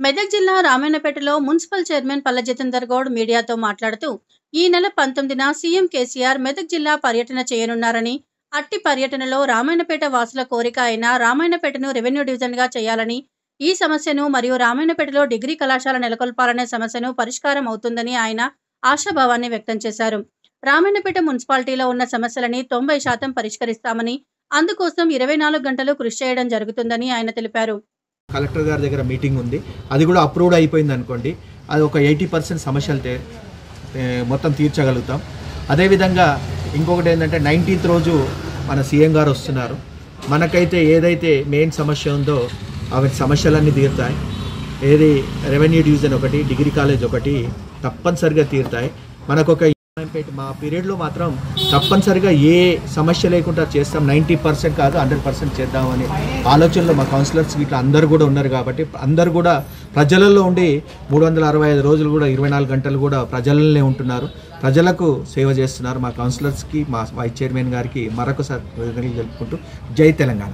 మెదక్ జిల్లా రామాయణపేటలో municipal chairman Palla Jitender Goud మీడియాతో మాట్లాడుతూ ఈ నెల పంతొమ్మిదిన సీఎం కేసీఆర్ మెదక్ జిల్లా పర్యటన చేయనున్నారని అట్టి పర్యటనలో రామాయణపేట వాసుల కోరిక అయిన రామాయణపేటను రెవెన్యూ డివిజన్గా చేయాలని ఈ సమస్యను మరియు రామాయణపేటలో డిగ్రీ కళాశాల నెలకొల్పాలనే సమస్యను పరిష్కారం అవుతుందని ఆయన ఆశాభావాన్ని వ్యక్తం చేశారు. రామాయణపేట మున్సిపాలిటీలో ఉన్న సమస్యలని తొంభై శాతం పరిష్కరిస్తామని అందుకోసం ఇరవై నాలుగు గంటలు కృషి చేయడం జరుగుతుందని ఆయన తెలిపారు. కలెక్టర్ గారి దగ్గర మీటింగ్ ఉంది. అది కూడా అప్రూవ్డ్ అయిపోయింది అనుకోండి. అది ఒక ఎయిటీ పర్సెంట్ సమస్యలు మొత్తం తీర్చగలుగుతాం. అదేవిధంగా ఇంకొకటి ఏంటంటే నైన్టీన్త్ రోజు మన సీఎం గారు వస్తున్నారు. మనకైతే ఏదైతే మెయిన్ సమస్య ఉందో అవి సమస్యలన్నీ తీరుతాయి. ఏది రెవెన్యూ డివిజన్ ఒకటి డిగ్రీ కాలేజ్ ఒకటి తప్పనిసరిగా తీరుతాయి. మనకొక ఒక మా పీరియడ్లో మాత్రం తప్పనిసరిగా ఏ సమస్య లేకుండా చేస్తాం. నైంటీ పర్సెంట్ కాదు హండ్రెడ్ పర్సెంట్ చేద్దామని ఆలోచనలో మా కౌన్సిలర్స్ ఇట్లా అందరు కూడా ఉన్నారు కాబట్టి అందరు కూడా ప్రజలలో ఉండి మూడు వందల అరవై ఐదు రోజులు కూడా ఇరవై నాలుగు గంటలు కూడా ప్రజలనే ఉంటున్నారు. ప్రజలకు సేవ చేస్తున్నారు మా కౌన్సిలర్స్కి మా వైస్ చైర్మన్ గారికి మరొకసారి కృతజ్ఞతలు తెలుపుకుంటూ జై తెలంగాణ.